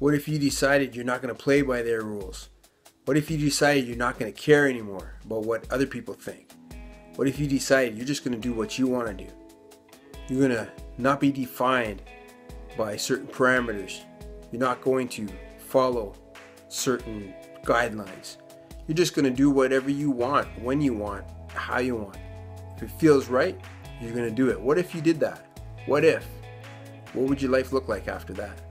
What if you decided you're not going to play by their rules? What if you decided you're not going to care anymore about what other people think? What if you decided you're just going to do what you want to do? You're going to not be defined by certain parameters. You're not going to follow certain guidelines. You're just going to do whatever you want, when you want, how you want. If it feels right, you're going to do it. What if you did that? What if? What would your life look like after that?